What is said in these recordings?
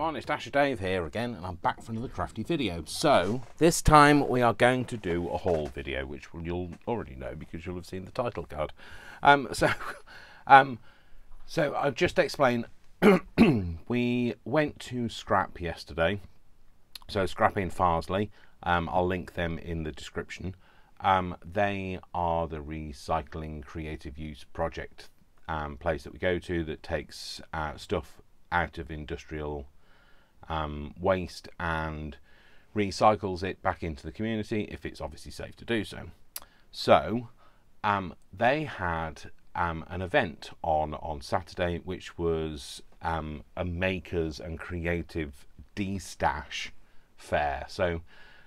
everyone, it's Dash of Dave here again and I'm back for another crafty video. So, this time we are going to do a haul video, which you'll already know because you'll have seen the title card. Um, so, um, so I'll just explain, we went to Scrap yesterday, so Scrap in Farsley, um, I'll link them in the description. Um, they are the recycling creative use project um, place that we go to that takes uh, stuff out of industrial um, waste and recycles it back into the community if it's obviously safe to do so. So um, they had um, an event on on Saturday, which was um, a makers and creative destash fair. So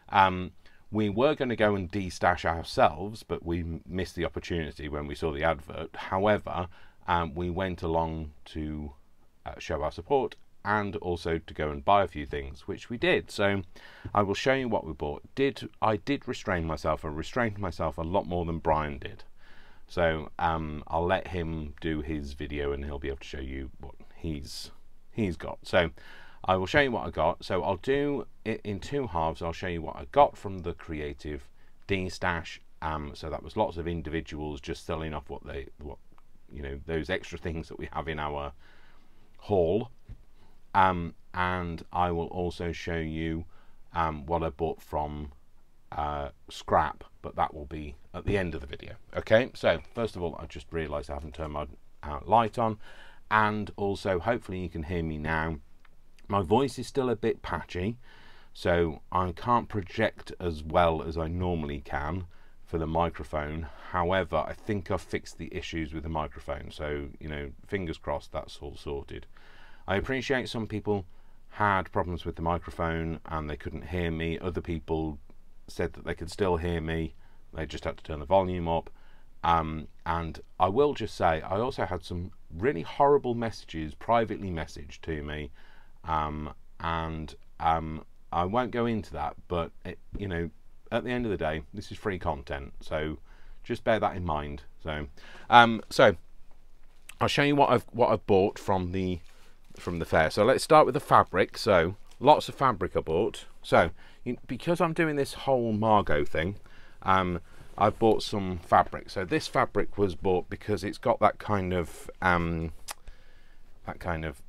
um, we were going to go and destash ourselves, but we missed the opportunity when we saw the advert. However, um, we went along to uh, show our support and also to go and buy a few things, which we did. So I will show you what we bought. Did I did restrain myself and restrained myself a lot more than Brian did. So um, I'll let him do his video and he'll be able to show you what he's he's got. So I will show you what I got. So I'll do it in two halves. I'll show you what I got from the creative destash. Um, so that was lots of individuals just selling off what they what you know those extra things that we have in our haul um, and I will also show you um, what I bought from uh, Scrap but that will be at the end of the video okay so first of all I just realized I haven't turned my uh, light on and also hopefully you can hear me now my voice is still a bit patchy so I can't project as well as I normally can for the microphone. However, I think I've fixed the issues with the microphone. So, you know, fingers crossed that's all sorted. I appreciate some people had problems with the microphone and they couldn't hear me. Other people said that they could still hear me. They just had to turn the volume up. Um, and I will just say, I also had some really horrible messages privately messaged to me. Um, and um, I won't go into that, but it, you know, at the end of the day, this is free content, so just bear that in mind. So, um, so I'll show you what I've what I've bought from the from the fair. So let's start with the fabric. So lots of fabric I bought. So because I'm doing this whole Margot thing, um, I've bought some fabric. So this fabric was bought because it's got that kind of um, that kind of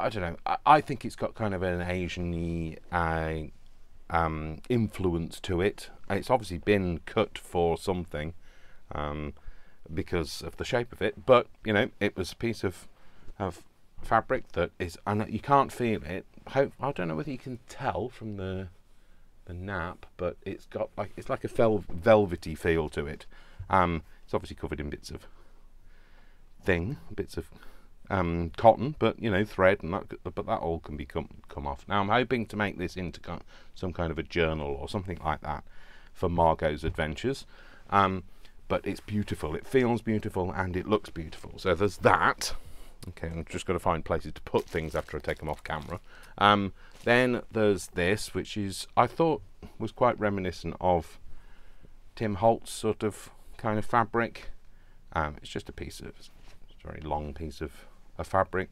I don't know. I, I, think it's got kind of an Asian-y uh, um, influence to it. It's obviously been cut for something um, because of the shape of it, but you know, it was a piece of of fabric that is, and you can't feel it. I don't know whether you can tell from the the nap, but it's got like it's like a vel velvety feel to it. Um, it's obviously covered in bits of thing, bits of um, cotton, but you know thread, and that, but that all can be come come off. Now I'm hoping to make this into some kind of a journal or something like that for Margot's adventures. Um, but it's beautiful. It feels beautiful and it looks beautiful. So there's that. Okay, I'm just going to find places to put things after I take them off camera. Um, then there's this, which is I thought was quite reminiscent of Tim Holtz sort of kind of fabric. Um, it's just a piece of, it's a very long piece of a fabric,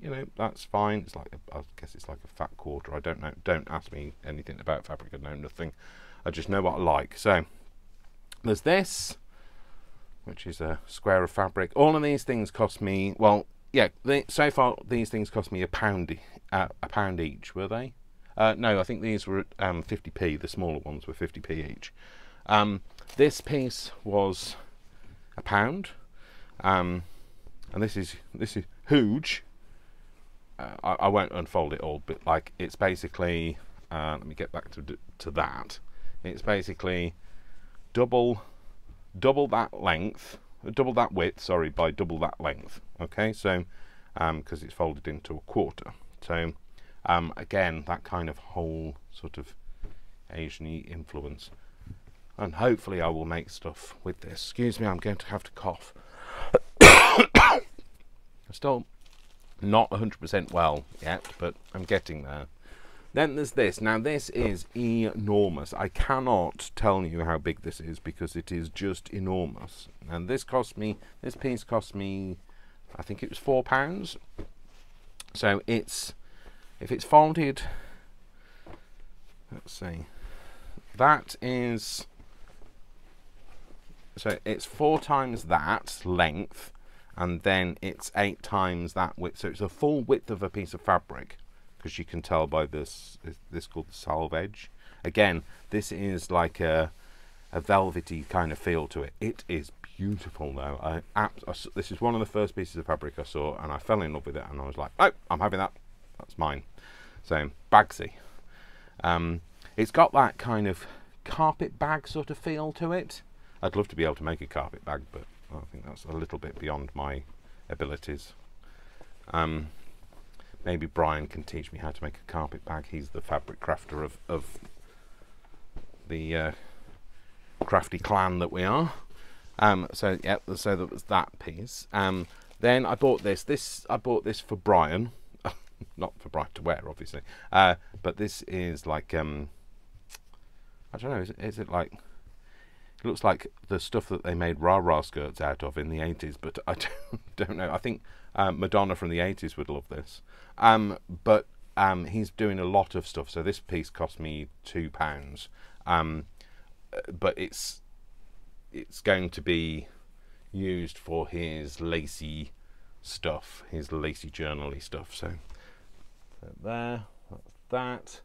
you know, that's fine. It's like, a, I guess it's like a fat quarter. I don't know. Don't ask me anything about fabric. I know nothing. I just know what I like. So there's this, which is a square of fabric. All of these things cost me, well, yeah, they, so far these things cost me a pound, uh, a pound each, were they? Uh, no, I think these were um, 50p. The smaller ones were 50p each. Um, this piece was a pound, um, and this is this is huge. Uh, I, I, won't unfold it all, but like it's basically. Uh, let me get back to to that. It's basically double double that length, double that width. Sorry, by double that length. Okay, so because um, it's folded into a quarter. So um, again, that kind of whole sort of Asian influence. And hopefully I will make stuff with this. Excuse me, I'm going to have to cough. I'm Still not 100% well yet, but I'm getting there. Then there's this. Now this is enormous. I cannot tell you how big this is because it is just enormous. And this cost me, this piece cost me, I think it was four pounds. So it's if it's folded, let's see, that is, so it's four times that length, and then it's eight times that width. So it's a full width of a piece of fabric, because you can tell by this, this called the selvedge. Again, this is like a, a velvety kind of feel to it. It is beautiful though. I, I, this is one of the first pieces of fabric I saw, and I fell in love with it, and I was like, oh, I'm having that. That's mine. So Bagsy. Um, it's got that kind of carpet bag sort of feel to it. I'd love to be able to make a carpet bag, but I think that's a little bit beyond my abilities. Um, maybe Brian can teach me how to make a carpet bag. He's the fabric crafter of, of the uh, crafty clan that we are. Um, so yeah, so that was that piece. Um, then I bought this. This I bought this for Brian, not for Brian to wear, obviously. Uh, but this is like um, I don't know. Is it, is it like? It looks like the stuff that they made rah rah skirts out of in the 80s, but I don't, don't know. I think um, Madonna from the 80s would love this. Um, but um, he's doing a lot of stuff. So this piece cost me two pounds. Um, uh, but it's it's going to be used for his lacy stuff, his lacy journally stuff. So, so there, that's that.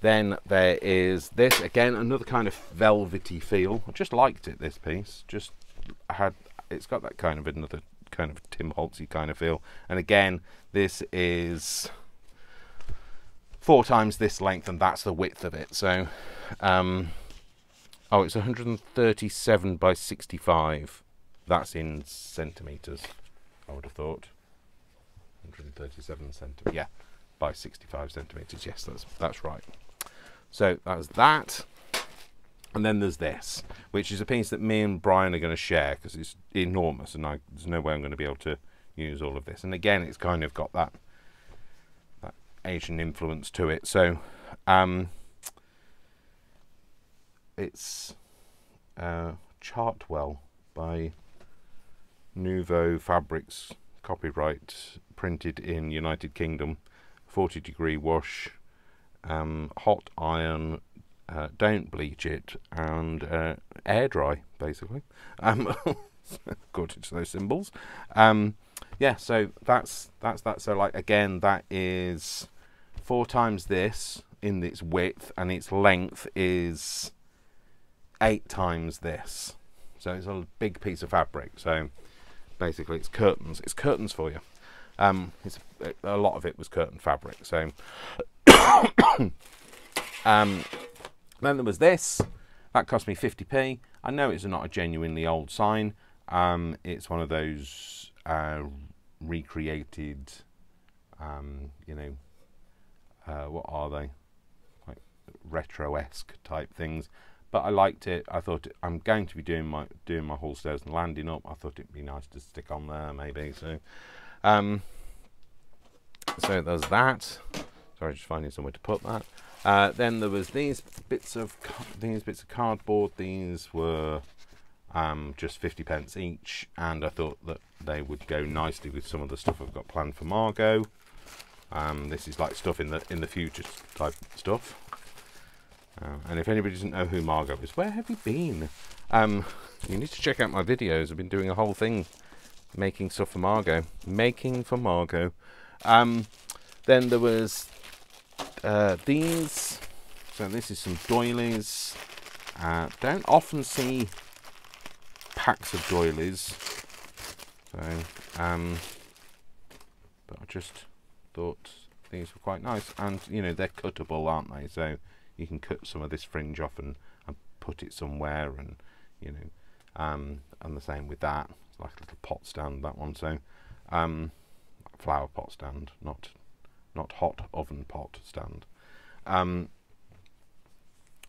Then there is this again, another kind of velvety feel. I just liked it. This piece just had it's got that kind of another kind of Tim Holtzy kind of feel. And again, this is four times this length, and that's the width of it. So. Um, Oh, it's 137 by 65. That's in centimetres, I would have thought. 137 centimetres, yeah, by 65 centimetres. Yes, that's that's right. So that's that. And then there's this, which is a piece that me and Brian are going to share because it's enormous, and I, there's no way I'm going to be able to use all of this. And again, it's kind of got that that Asian influence to it. So. Um, it's uh, Chartwell by Nouveau Fabrics, copyright, printed in United Kingdom, 40 degree wash, um, hot iron, uh, don't bleach it, and uh, air dry, basically, um, according to those symbols. Um, yeah, so that's that's that. So like again, that is four times this in its width, and its length is eight times this. So it's a big piece of fabric. So basically, it's curtains. It's curtains for you. Um, a lot of it was curtain fabric. So um, then there was this. That cost me 50p. I know it's not a genuinely old sign. Um, it's one of those uh, recreated, um, you know, uh, what are they? Like retro-esque type things but I liked it. I thought I'm going to be doing my doing my hall stairs and landing up. I thought it'd be nice to stick on there maybe. So, um, so there's that. Sorry, just finding somewhere to put that. Uh, then there was these bits of these bits of cardboard. These were um, just 50 pence each, and I thought that they would go nicely with some of the stuff I've got planned for Margot. Um, this is like stuff in the in the future type stuff. Uh, and if anybody doesn't know who Margot is, where have you been? Um, you need to check out my videos. I've been doing a whole thing making stuff for Margot. Making for Margot. Um, then there was uh, these. So this is some doilies. Uh, don't often see packs of doilies. So, um, but I just thought these were quite nice. And, you know, they're cuttable, aren't they? So you can cut some of this fringe off and, and put it somewhere and you know um, and the same with that like a little pot stand that one so um, flower pot stand not not hot oven pot stand. Um,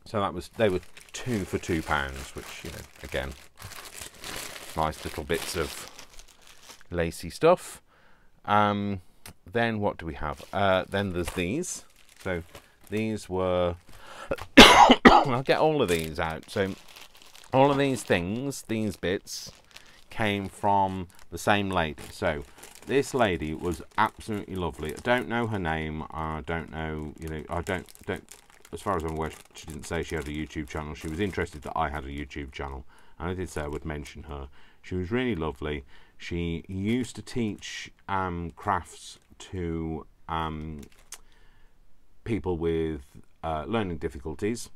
so that was they were two for two pounds which you know again nice little bits of lacy stuff. Um, then what do we have? Uh, then there's these. So these were I'll get all of these out. So all of these things, these bits, came from the same lady. So this lady was absolutely lovely. I don't know her name. I don't know, you know, I don't, don't, as far as I'm aware, she didn't say she had a YouTube channel. She was interested that I had a YouTube channel. And I did say I would mention her. She was really lovely. She used to teach um, crafts to um, people with uh, learning difficulties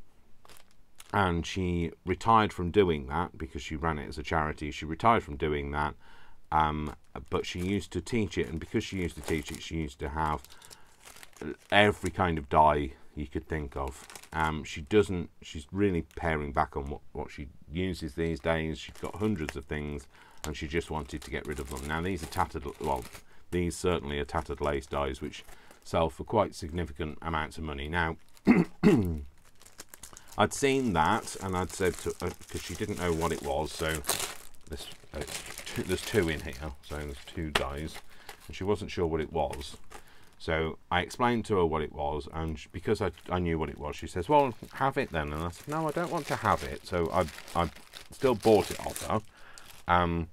and she retired from doing that because she ran it as a charity. She retired from doing that, um, but she used to teach it, and because she used to teach it, she used to have every kind of dye you could think of. Um, she doesn't. She's really paring back on what what she uses these days. She's got hundreds of things, and she just wanted to get rid of them. Now these are tattered. Well, these certainly are tattered lace dies, which sell for quite significant amounts of money. Now. I'd seen that, and I'd said to because uh, she didn't know what it was. So this uh, two, there's two in here, so there's two dies, and she wasn't sure what it was. So I explained to her what it was, and because I, I knew what it was, she says, "Well, have it then." And I said, "No, I don't want to have it." So I I still bought it off her. Um,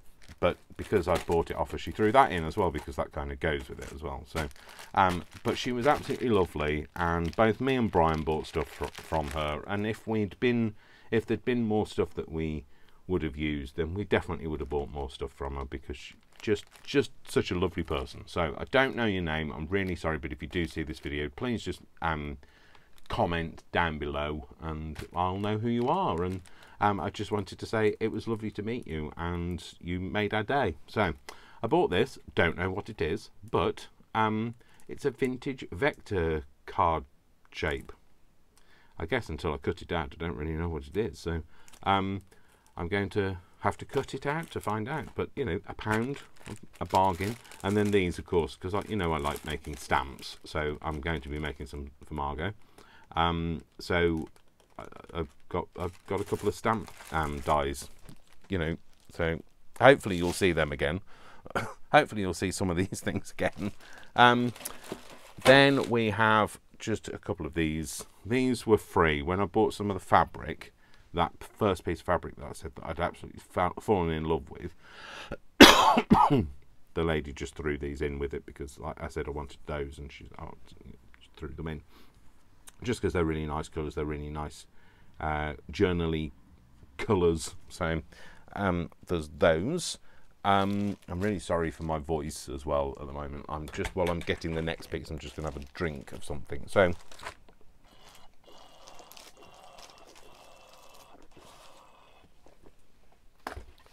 because I bought it off her, she threw that in as well because that kind of goes with it as well. So, um, but she was absolutely lovely, and both me and Brian bought stuff fr from her. And if we'd been, if there'd been more stuff that we would have used, then we definitely would have bought more stuff from her because she, just just such a lovely person. So I don't know your name. I'm really sorry, but if you do see this video, please just um, comment down below, and I'll know who you are and um, I just wanted to say it was lovely to meet you and you made our day. So I bought this, don't know what it is, but um, it's a vintage vector card shape. I guess until I cut it out, I don't really know what it is. So um, I'm going to have to cut it out to find out. But you know, a pound, a bargain, and then these, of course, because you know, I like making stamps. So I'm going to be making some for Margot. Um, so I've got I've got a couple of stamp um, dies, you know. So hopefully you'll see them again. hopefully you'll see some of these things again. Um, then we have just a couple of these. These were free when I bought some of the fabric. That first piece of fabric that I said that I'd absolutely fallen in love with. the lady just threw these in with it because, like I said, I wanted those, and she, oh, threw them in just because they're really nice colours. They're really nice uh, colours. So um, there's those. Um, I'm really sorry for my voice as well at the moment. I'm just while I'm getting the next pics, I'm just gonna have a drink of something. So.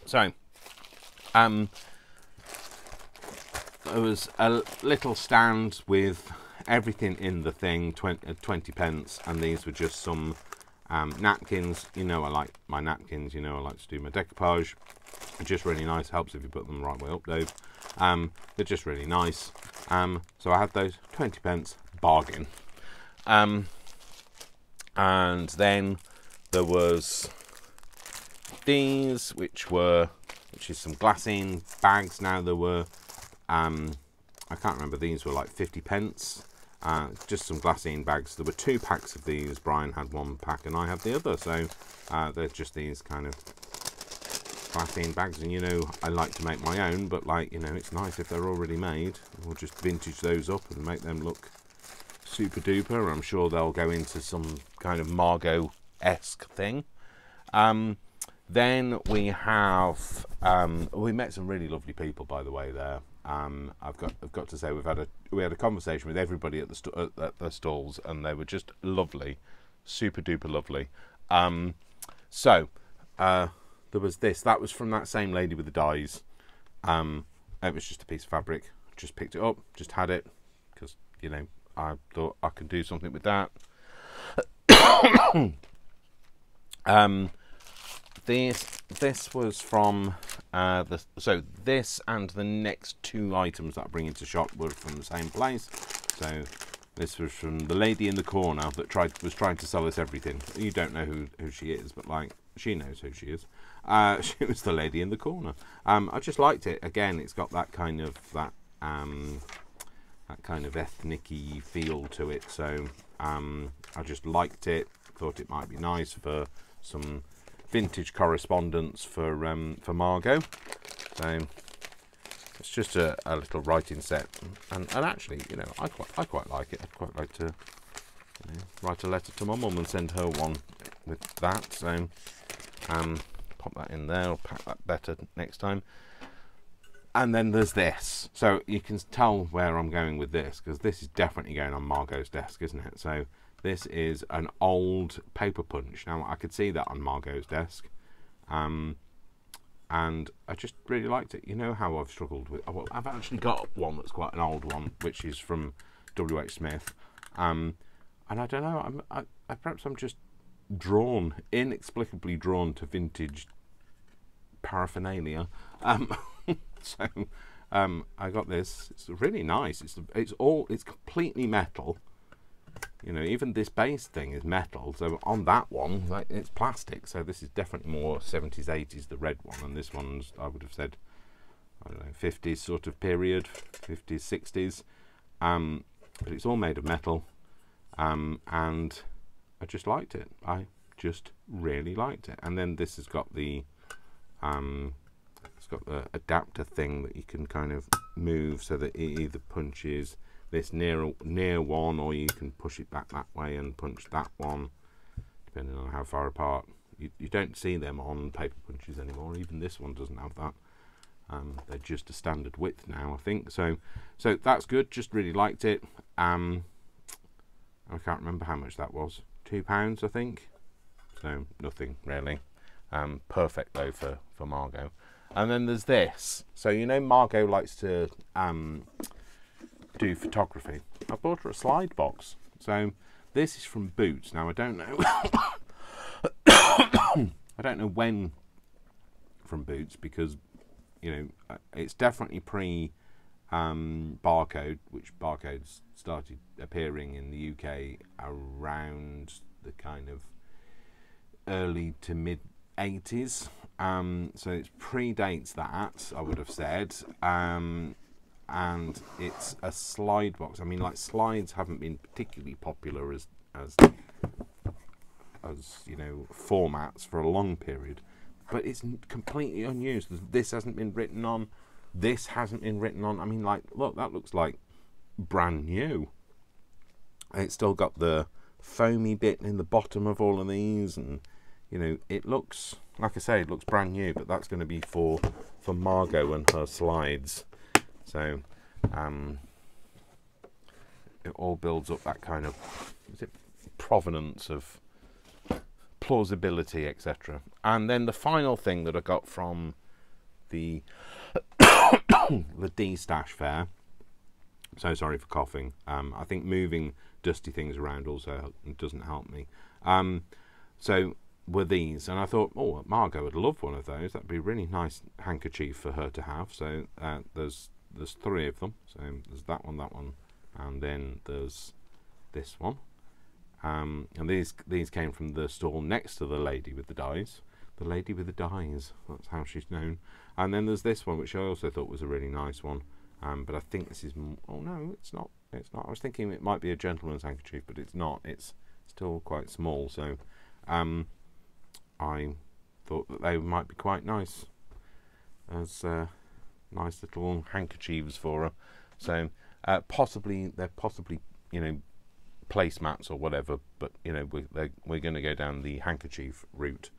So, um, there was a little stand with everything in the thing, 20, uh, 20 pence, and these were just some um, napkins, you know I like my napkins, you know I like to do my decoupage. just really nice, helps if you put them the right way up though. Um, they're just really nice. Um, so I had those, 20 pence, bargain. Um, and then there was these, which were, which is some glassine bags now. There were, um, I can't remember, these were like 50 pence. Uh, just some glassine bags. There were two packs of these. Brian had one pack and I had the other. So uh, they're just these kind of glassine bags. And you know, I like to make my own, but like, you know, it's nice if they're already made. We'll just vintage those up and make them look super duper. I'm sure they'll go into some kind of Margot-esque thing. Um, then we have, um, we met some really lovely people, by the way, there. Um, I've got I've got to say we've had a we had a conversation with everybody at the st- at the stalls, and they were just lovely, super duper lovely. Um, so uh, there was this that was from that same lady with the dies. Um, it was just a piece of fabric. Just picked it up, just had it because you know I thought I could do something with that. um, this this was from uh, the so this and the next two items that I bring into shop were from the same place. So this was from the lady in the corner that tried was trying to sell us everything. You don't know who who she is, but like she knows who she is. Uh, she was the lady in the corner. Um, I just liked it. Again, it's got that kind of that um, that kind of ethnicy feel to it. So um, I just liked it. Thought it might be nice for some vintage correspondence for um, for Margot. So it's just a, a little writing set, and, and actually, you know, I quite I quite like it. I'd quite like to you know, write a letter to my mum and send her one with that. So, um, pop that in there. I'll pack that better next time. And then there's this. So you can tell where I'm going with this because this is definitely going on Margot's desk, isn't it? So this is an old paper punch. Now I could see that on Margot's desk. Um, and I just really liked it. You know how I've struggled with. Well, I've actually got one that's quite an old one, which is from W. H. Smith, um, and I don't know. I'm, I, I, perhaps I'm just drawn, inexplicably drawn to vintage paraphernalia. Um, so um, I got this. It's really nice. It's it's all it's completely metal. You know, even this base thing is metal. So on that one, like, it's plastic. So this is definitely more 70s, 80s, the red one, and this one's I would have said I don't know 50s sort of period, 50s, 60s. Um, but it's all made of metal, um, and I just liked it. I just really liked it. And then this has got the um, it's got the adapter thing that you can kind of move so that it either punches this near near one or you can push it back that way and punch that one depending on how far apart. You, you don't see them on paper punches anymore. Even this one doesn't have that. Um, they're just a standard width now I think. So so that's good. Just really liked it. Um, I can't remember how much that was. Two pounds I think. So nothing really. Um, perfect though for for Margot. And then there's this. So you know Margot likes to um, do photography. I bought her a slide box. So this is from Boots. Now I don't know. I don't know when from Boots because you know uh, it's definitely pre um, barcode, which barcodes started appearing in the UK around the kind of early to mid 80s. Um, so it predates that, I would have said. Um, and it's a slide box. I mean, like slides haven't been particularly popular as as as you know formats for a long period, but it's completely unused. This hasn't been written on. This hasn't been written on. I mean, like, look, that looks like brand new. And It's still got the foamy bit in the bottom of all of these, and you know, it looks like I say, it looks brand new. But that's going to be for for Margot and her slides. So um, it all builds up that kind of is it provenance of plausibility, etc. And then the final thing that I got from the the destash fair. So sorry for coughing. Um, I think moving dusty things around also doesn't help me. Um, so were these, and I thought, oh, Margot would love one of those. That'd be a really nice handkerchief for her to have. So uh, there's there's three of them. So there's that one, that one, and then there's this one. Um, and these these came from the stall next to the lady with the dies. The lady with the dies. That's how she's known. And then there's this one, which I also thought was a really nice one. Um, but I think this is. Oh no, it's not. It's not. I was thinking it might be a gentleman's handkerchief, but it's not. It's still quite small. So um, I thought that they might be quite nice as uh, nice little handkerchiefs for her. So uh, possibly they're possibly you know placemats or whatever, but you know we're we're going to go down the handkerchief route.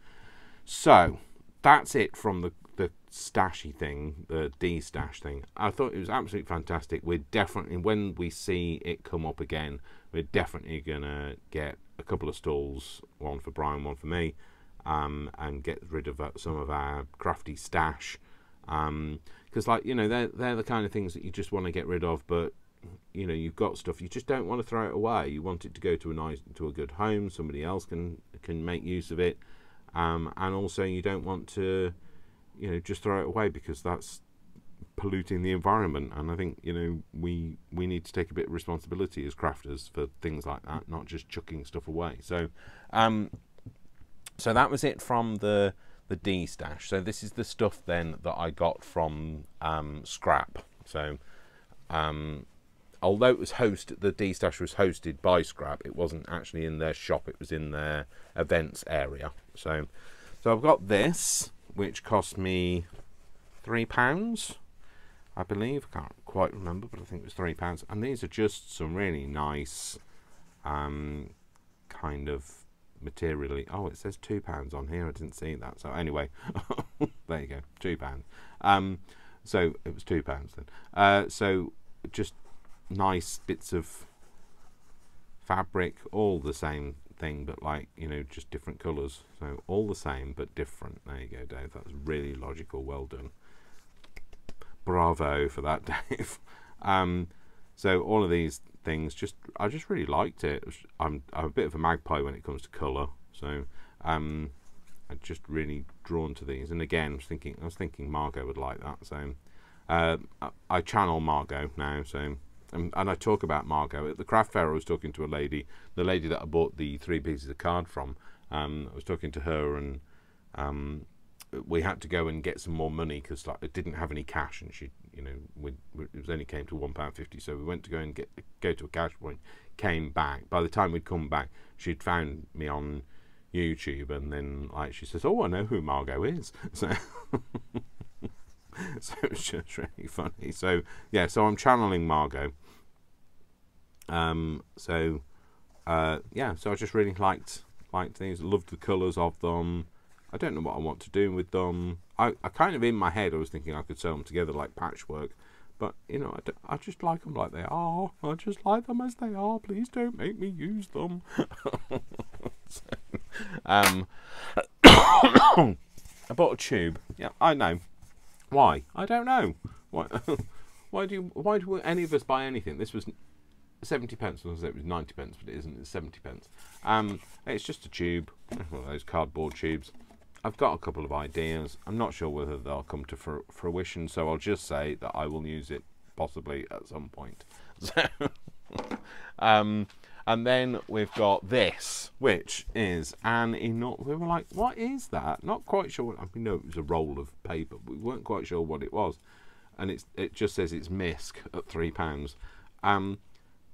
So that's it from the the stashy thing, the destash thing. I thought it was absolutely fantastic. We're definitely when we see it come up again, we're definitely gonna get a couple of stalls, one for Brian, one for me, um, and get rid of uh, some of our crafty stash. Um, because like you know they're they're the kind of things that you just want to get rid of but you know you've got stuff. You just don't want to throw it away. You want it to go to a nice to a good home. Somebody else can can make use of it. Um, and also you don't want to you know just throw it away because that's polluting the environment. And I think you know we we need to take a bit of responsibility as crafters for things like that not just chucking stuff away. So um, so that was it from the the destash. So this is the stuff then that I got from um, Scrap. So um, although it was hosted, the destash was hosted by Scrap. It wasn't actually in their shop. It was in their events area. So so I've got this, which cost me three pounds. I believe. I can't quite remember, but I think it was three pounds. And these are just some really nice, um, kind of materially. Oh, it says two pounds on here. I didn't see that. So anyway, there you go, two pounds. Um, so it was two pounds then. Uh, so just nice bits of fabric, all the same thing, but like you know, just different colours. So all the same but different. There you go, Dave. That's really logical. Well done. Bravo for that, Dave. um, so all of these things, just I just really liked it. I'm I'm a bit of a magpie when it comes to colour, so um, I'm just really drawn to these. And again, I was thinking I was thinking Margot would like that. So uh, I channel Margot now. So and, and I talk about Margot at the craft fair. I was talking to a lady, the lady that I bought the three pieces of card from. Um, I was talking to her, and um, we had to go and get some more money because like it didn't have any cash, and she, you know, we, it only came to one pound fifty. So we went to go and get go to a cash point. Came back. By the time we'd come back, she'd found me on YouTube, and then like she says, "Oh, I know who Margot is." So. so it's just really funny. So yeah, so I'm channeling Margot. Um, so uh, yeah, so I just really liked liked these. Loved the colours of them. I don't know what I want to do with them. I, I kind of in my head I was thinking I could sew them together like patchwork, but you know I, I just like them like they are. I just like them as they are. Please don't make me use them. so, um, I bought a tube. Yeah, I know. Why? I don't know. Why? why do you, why do any of us buy anything? This was seventy pence. I was say it was ninety pence, but it isn't. It's seventy pence. Um, it's just a tube, one of those cardboard tubes. I've got a couple of ideas. I'm not sure whether they'll come to fr fruition, so I'll just say that I will use it possibly at some point. So, um, and then we've got this, which is an enormous. We were like, what is that? Not quite sure. What, I mean, no, it was a roll of paper. We weren't quite sure what it was, and it's it just says it's misc at three pounds. Um,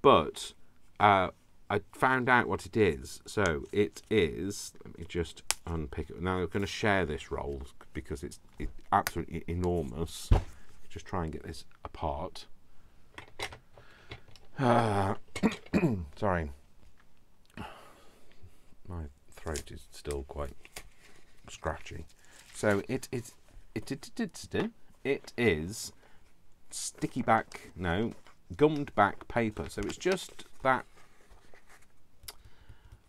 but uh, I found out what it is. So it is. Let me just unpick it. Now I'm going to share this roll because it's it, absolutely enormous. Just try and get this apart. Uh, sorry. My throat is still quite scratchy. So it is it, it, it, it, it is sticky back no gummed back paper. So it's just that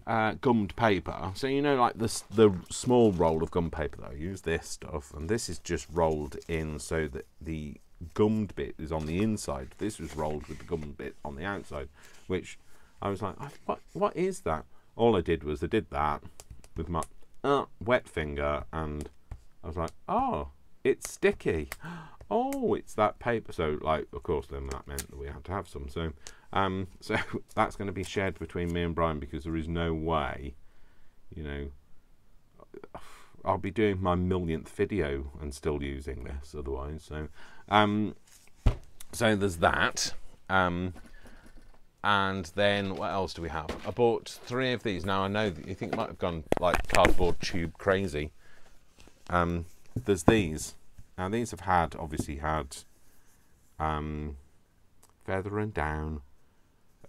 uh, gummed paper. So you know, like the the small roll of gum paper that I use this stuff, and this is just rolled in so that the gummed bit is on the inside. This was rolled with the gummed bit on the outside, which I was like, what what is that? All I did was I did that with my uh, wet finger, and I was like, oh, it's sticky. Oh, it's that paper. So, like, of course, then that meant that we had to have some. So, um, so that's going to be shared between me and Brian because there is no way, you know, I'll be doing my millionth video and still using this otherwise. So, um, so there's that. Um, and then what else do we have? I bought three of these. Now I know that you think might have gone like cardboard tube crazy. Um, there's these. Now these have had obviously had um, feather and down.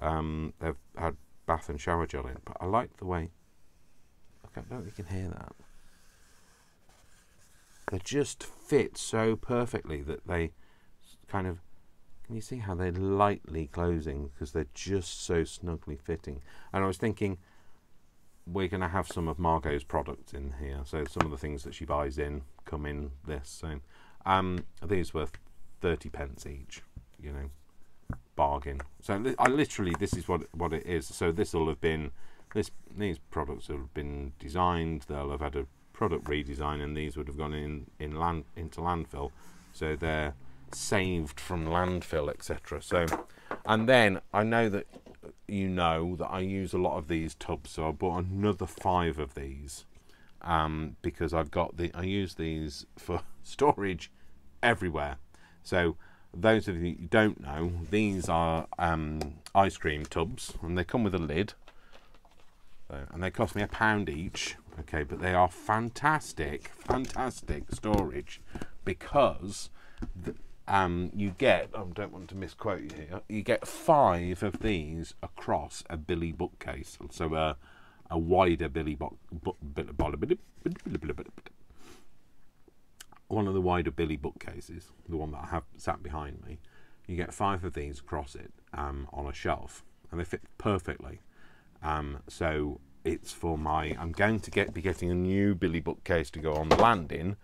Um, they've had bath and shower gel in, but I like the way. I don't if you can hear that. They just fit so perfectly that they kind of. Can you see how they're lightly closing because they're just so snugly fitting? And I was thinking, we're going to have some of Margot's products in here. So some of the things that she buys in come in this. So um, these were 30 pence each, you know, bargain. So I literally, this is what what it is. So this will have been, this these products have been designed. They'll have had a product redesign, and these would have gone in in land into landfill. So they're saved from landfill, etc. So, and then I know that you know that I use a lot of these tubs, so I bought another five of these um, because I've got the I use these for storage everywhere. So those of you who don't know, these are um, ice cream tubs, and they come with a lid, so, and they cost me a pound each. Okay, but they are fantastic, fantastic storage because the, um, you get, I don't want to misquote you here, you get five of these across a Billy bookcase. So a, a wider Billy book, book, one of the wider Billy bookcases, the one that I have sat behind me, you get five of these across it um, on a shelf, and they fit perfectly. Um, so it's for my. I'm going to get be getting a new Billy bookcase to go on the landing,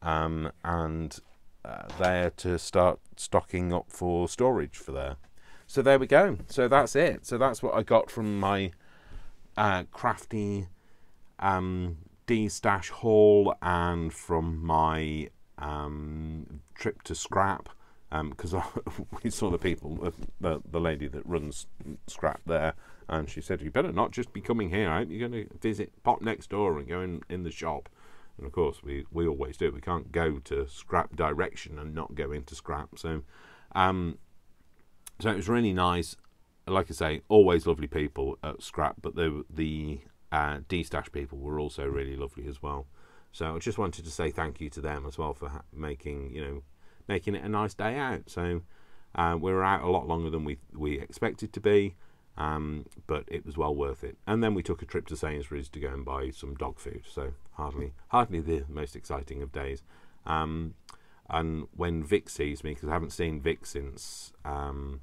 um, and uh, there to start stocking up for storage for there. So there we go. So that's it. So that's what I got from my uh, crafty um, destash haul and from my um, trip to scrap because um, we saw the people, the, the lady that runs scrap there, and she said, "You better not just be coming here. Right? You're going to visit, pop next door, and go in, in the shop." And of course, we, we always do. We can't go to scrap direction and not go into scrap. So, um, so it was really nice. Like I say, always lovely people at scrap, but the the uh, destash people were also really lovely as well. So I just wanted to say thank you to them as well for making you know making it a nice day out. So uh, we were out a lot longer than we we expected to be. Um, but it was well worth it. And then we took a trip to Sainsbury's to go and buy some dog food. So hardly, hardly the most exciting of days. Um, and when Vic sees me, because I haven't seen Vic since um,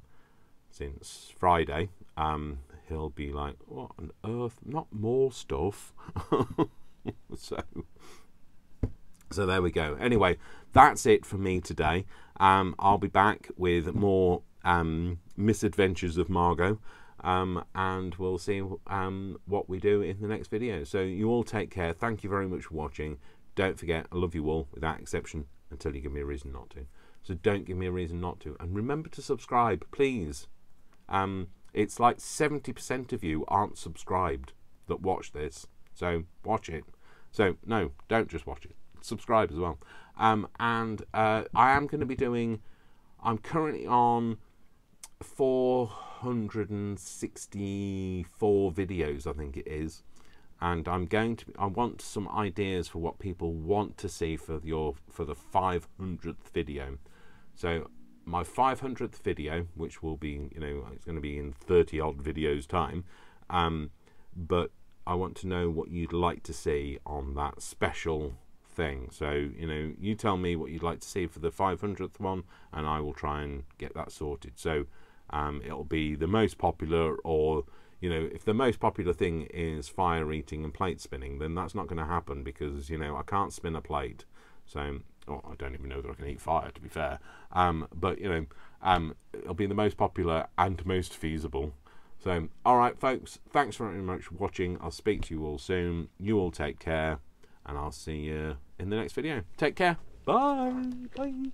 since Friday, um, he'll be like, "What on earth? Not more stuff." so, so there we go. Anyway, that's it for me today. Um, I'll be back with more um, misadventures of Margot um, and we'll see um, what we do in the next video. So you all take care. Thank you very much for watching. Don't forget, I love you all without exception until you give me a reason not to. So don't give me a reason not to. And remember to subscribe, please. Um, it's like 70% of you aren't subscribed that watch this. So watch it. So no, don't just watch it. Subscribe as well. Um, and uh, I am going to be doing, I'm currently on four 164 videos, I think it is. And I'm going to. I want some ideas for what people want to see for your for the 500th video. So my 500th video, which will be, you know, it's going to be in 30 odd videos time. Um, but I want to know what you'd like to see on that special thing. So, you know, you tell me what you'd like to see for the 500th one, and I will try and get that sorted. So, um, it'll be the most popular or you know if the most popular thing is fire eating and plate spinning then that's not going to happen because you know I can't spin a plate. So oh, I don't even know that I can eat fire to be fair. Um, but you know um, it'll be the most popular and most feasible. So all right folks thanks very much for watching. I'll speak to you all soon. You all take care and I'll see you in the next video. Take care. Bye. Bye